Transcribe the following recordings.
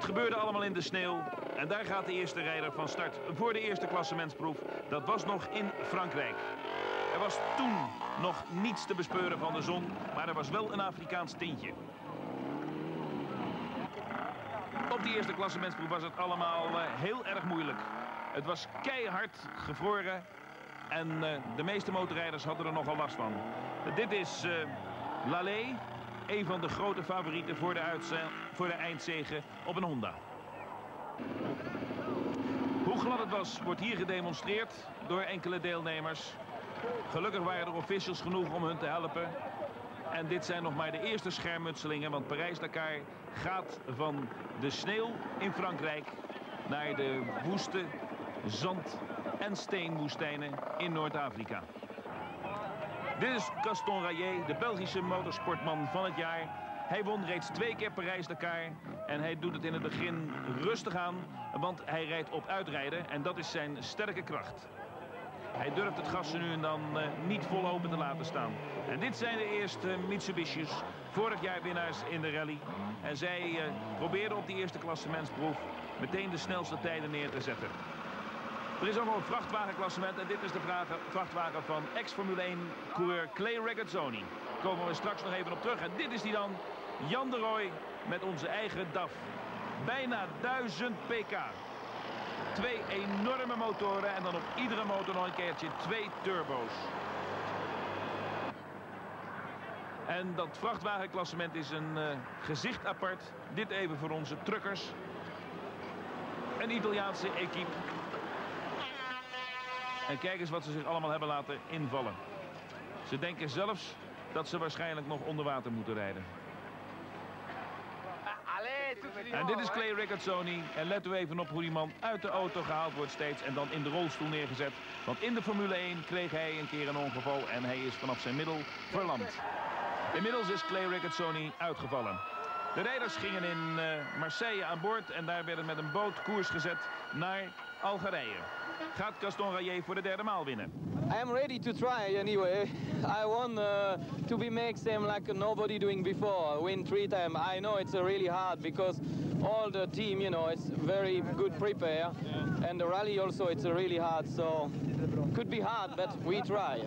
Het gebeurde allemaal in de sneeuw. En daar gaat de eerste rijder van start voor de eerste klassementsproef. Dat was nog in Frankrijk. Er was toen nog niets te bespeuren van de zon, maar er was wel een Afrikaans tintje. Op die eerste klassementsproef was het allemaal uh, heel erg moeilijk. Het was keihard gevroren en uh, de meeste motorrijders hadden er nogal last van. Dit is uh, een van de grote favorieten voor de, voor de eindzege op een Honda. Hoe glad het was, wordt hier gedemonstreerd door enkele deelnemers. Gelukkig waren er officials genoeg om hun te helpen. En dit zijn nog maar de eerste schermutselingen, want Parijs-Dakar gaat van de sneeuw in Frankrijk naar de woeste zand- en steenwoestijnen in Noord-Afrika. Dit is Gaston Rayet, de Belgische motorsportman van het jaar. Hij won reeds twee keer Parijs-Dakar en hij doet het in het begin rustig aan, want hij rijdt op uitrijden en dat is zijn sterke kracht. Hij durft het gas nu en dan uh, niet vol open te laten staan. En dit zijn de eerste Mitsubishi's, vorig jaar winnaars in de rally. En zij uh, op die eerste klassementsproef meteen de snelste tijden neer te zetten. Er is nog een vrachtwagenklassement en dit is de vrachtwagen van ex-Formule 1-coureur Clay Regazzoni. Daar komen we straks nog even op terug. En dit is die dan, Jan de Roy met onze eigen DAF. Bijna 1000 pk. Twee enorme motoren en dan op iedere motor nog een keertje twee turbo's. En dat vrachtwagenklassement is een uh, gezicht apart. Dit even voor onze truckers. Een Italiaanse equipe. En kijk eens wat ze zich allemaal hebben laten invallen. Ze denken zelfs dat ze waarschijnlijk nog onder water moeten rijden. En dit is Clay Rickardsoni. En let u even op hoe die man uit de auto gehaald wordt steeds en dan in de rolstoel neergezet. Want in de Formule 1 kreeg hij een keer een ongeval en hij is vanaf zijn middel verlamd. Inmiddels is Clay Rickardsoni uitgevallen. De rijders gingen in uh, Marseille aan boord en daar werden met een boot koers gezet naar Algerije. Gaat Gaston Rayet voor de derde maal winnen? I am ready to try anyway. I want uh, to be make same like nobody doing before. Win three times. I know it's uh, really hard because all the team, you know, it's very good prepare. And the rally also, it's uh, really hard. So could be hard, but we try.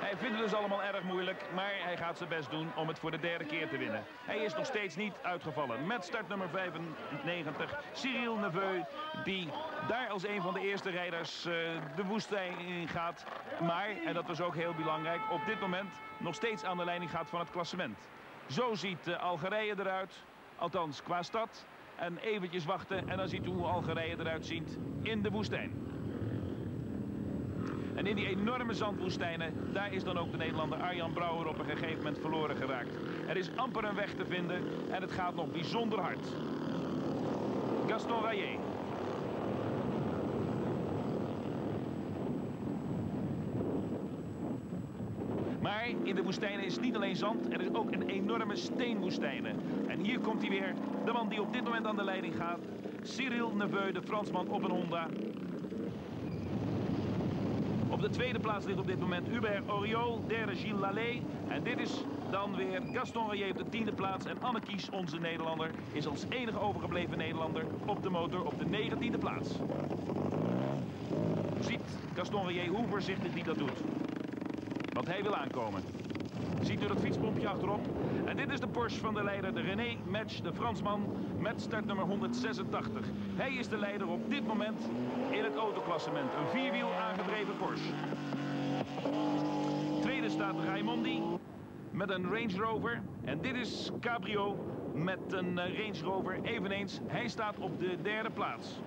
Hij vindt het dus allemaal erg moeilijk, maar hij gaat zijn best doen om het voor de derde keer te winnen. Hij is nog steeds niet uitgevallen. Met startnummer 95, Cyril Neveu, die daar als een van de eerste rijders uh, de woestijn in gaat. Maar, en dat was ook heel belangrijk, op dit moment nog steeds aan de leiding gaat van het klassement. Zo ziet uh, Algerije eruit, althans qua stad. En eventjes wachten en dan ziet u hoe Algerije eruit ziet in de woestijn. En in die enorme zandwoestijnen, daar is dan ook de Nederlander Arjan Brouwer op een gegeven moment verloren geraakt. Er is amper een weg te vinden en het gaat nog bijzonder hard. Gaston Rayet. In de woestijnen is niet alleen zand, er is ook een enorme steenwoestijnen. En hier komt hij weer, de man die op dit moment aan de leiding gaat. Cyril Neveu, de Fransman op een Honda. Op de tweede plaats ligt op dit moment Hubert Oriol, derde Gilles Lallet. En dit is dan weer Gaston Rayet op de tiende plaats. En Anne Kies, onze Nederlander, is als enige overgebleven Nederlander op de motor op de negentiende plaats. Ziet Gaston Rayet hoe voorzichtig hij dat doet. Want hij wil aankomen. Ziet u dat fietspompje achterop? En dit is de Porsche van de leider, de René Match, de Fransman, met startnummer 186. Hij is de leider op dit moment in het autoklassement. Een vierwiel aangedreven Porsche. Tweede staat Raimondi met een Range Rover. En dit is Cabrio met een Range Rover eveneens. Hij staat op de derde plaats.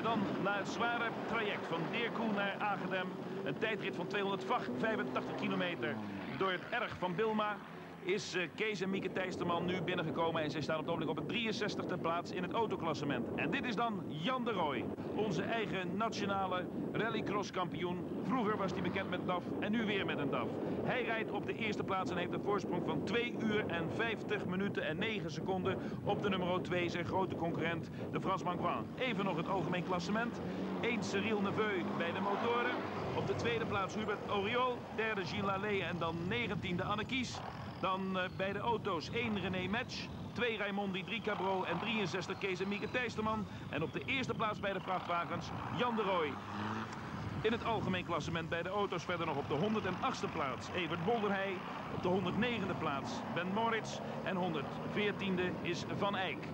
En dan na het zware traject van Deerkoel naar Agedem. Een tijdrit van 285 kilometer door het erg van Bilma is uh, Kees en Mieke Thijsterman nu binnengekomen. En zij staan op het ogenblik op het 63e plaats in het autoklassement. En dit is dan Jan de Rooij, onze eigen nationale rallycross kampioen. Vroeger was hij bekend met DAF en nu weer met een DAF. Hij rijdt op de eerste plaats en heeft een voorsprong van 2 uur en 50 minuten en 9 seconden op de nummer 2, zijn grote concurrent, de Fransman Grand. Even nog het algemeen klassement. 1 Cyril Neveu bij de motoren. Op de tweede plaats Hubert Oriol, derde Gilles Lallet en dan 19e Anne Kies. Dan uh, bij de auto's 1 René Match, 2 Raimondi, 3 Cabro en 63 Kees en Mieke Thijsterman. En op de eerste plaats bij de vrachtwagens Jan de Rooij. In het algemeen klassement bij de auto's verder nog op de 108e plaats Evert Bolderheij. Op de 109e plaats Ben Moritz. En 114e is Van Eyck.